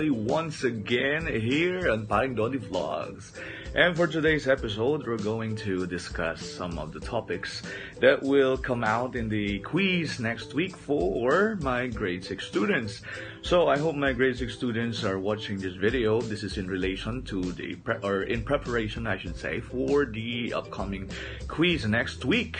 once again here on Pareng Dondee Vlogs. And for today's episode, we're going to discuss some of the topics that will come out in the quiz next week for my grade 6 students. So I hope my grade 6 students are watching this video. This is in relation to the, pre- or in preparation, I should say, for the upcoming quiz next week.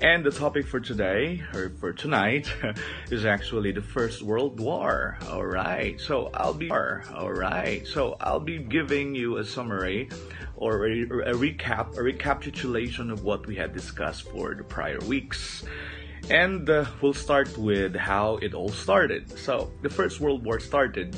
And the topic for today, or for tonight, is actually the First World War. Alright, so I'll be, alright, so I'll be giving you a summary or a, a recap, a recapitulation of what we had discussed for the prior weeks. And uh, we'll start with how it all started. So, the First World War started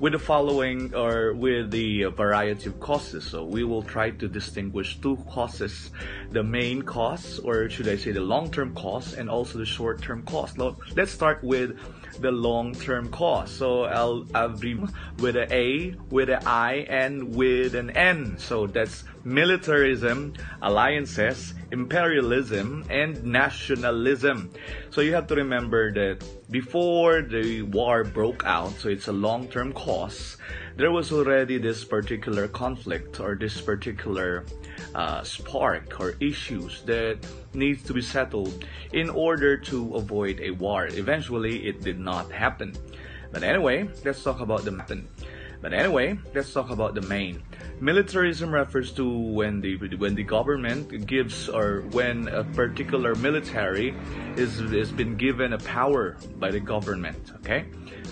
with the following or with the variety of causes. So we will try to distinguish two causes, the main cause, or should I say the long-term cause, and also the short-term cause. Let's start with the long-term cause. So I'll abbreviate with an A, with an I, and with an N. So that's militarism, alliances, imperialism, and nationalism. So you have to remember that before the war broke out, so it's a long-term cause, there was already this particular conflict or this particular uh, spark or issues that needs to be settled in order to avoid a war. Eventually, it did not happen. But anyway, let's talk about the happen. But anyway, let's talk about the main. Militarism refers to when the when the government gives or when a particular military is has been given a power by the government. Okay,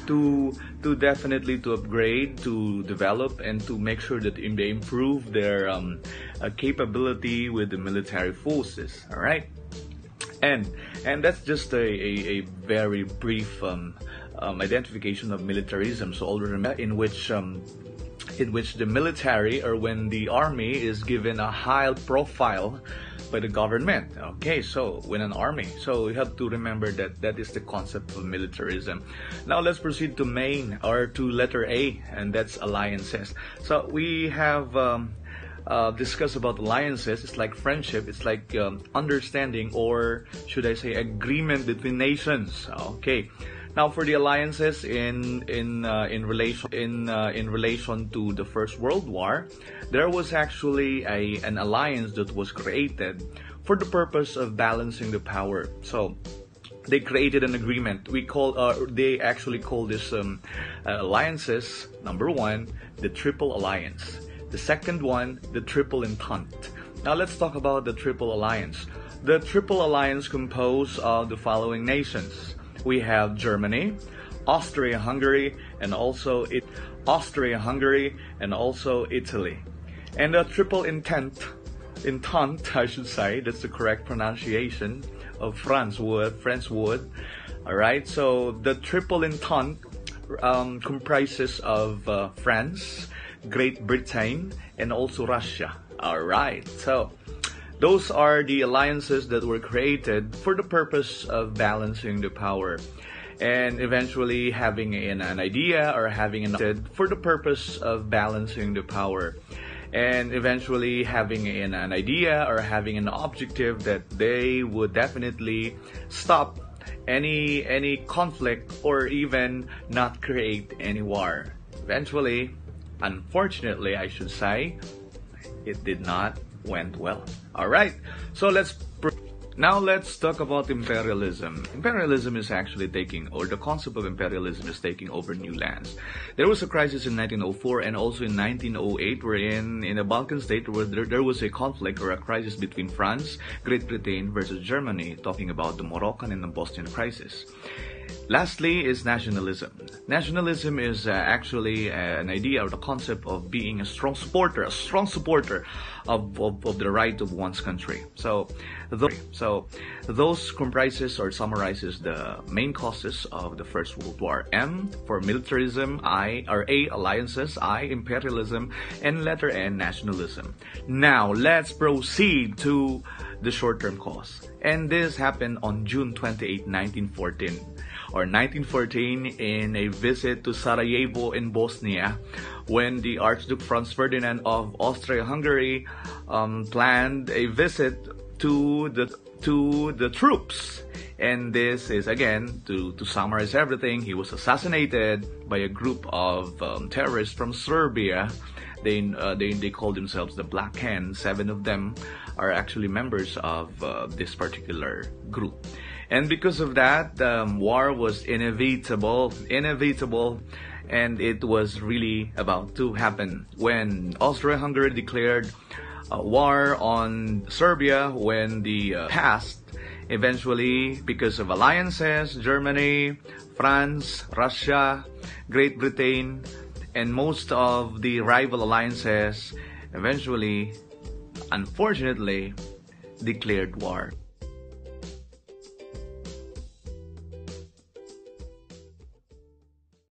to to definitely to upgrade, to develop, and to make sure that they improve their um, uh, capability with the military forces. All right, and and that's just a, a, a very brief um, um, identification of militarism. So in which um, in which the military or when the army is given a high profile by the government. Okay, so when an army. So you have to remember that that is the concept of militarism. Now let's proceed to main or to letter A, and that's alliances. So we have. Um, uh, discuss about alliances. It's like friendship. It's like um, understanding, or should I say, agreement between nations. Okay. Now, for the alliances in in uh, in relation in uh, in relation to the First World War, there was actually a an alliance that was created for the purpose of balancing the power. So they created an agreement. We call, uh, they actually call this um, uh, alliances. Number one, the Triple Alliance. The second one, the Triple Entente. Now let's talk about the Triple Alliance. The Triple Alliance composed of the following nations. We have Germany, Austria-Hungary, and also it, Austria-Hungary, and also Italy. And the Triple Entente, Entente, I should say, that's the correct pronunciation of France word, French word. Alright, so the Triple Entente um, comprises of uh, France, Great Britain, and also Russia. Alright, so those are the alliances that were created for the purpose of balancing the power and eventually having an, an idea or having an for the purpose of balancing the power and eventually having an idea or having an objective that they would definitely stop any any conflict or even not create any war. Eventually Unfortunately, I should say, it did not went well. All right, so let's. Now let's talk about imperialism. Imperialism is actually taking, or the concept of imperialism is taking over new lands. There was a crisis in 1904 and also in 1908 wherein in the Balkan state where there, there was a conflict or a crisis between France, Great Britain versus Germany, talking about the Moroccan and the Bosnian crisis. Lastly is nationalism. Nationalism is uh, actually uh, an idea or the concept of being a strong supporter, a strong supporter of, of, of the right of one's country. So, those, so those comprises or summarizes the main causes of the First World War. M for militarism, I or A alliances, I imperialism, and letter N nationalism. Now let's proceed to the short-term cause. And this happened on June 28, 1914 or 1914 in a visit to Sarajevo in Bosnia when the Archduke Franz Ferdinand of Austria-Hungary um, planned a visit to the to the troops And this is again to to summarize everything. He was assassinated by a group of um, terrorists from Serbia. They, uh, they they call themselves the Black Hand. Seven of them are actually members of uh, this particular group. And because of that, um, war was inevitable, inevitable, and it was really about to happen when Austria-Hungary declared war on Serbia when the uh, past eventually because of alliances Germany France Russia Great Britain and most of the rival alliances eventually unfortunately declared war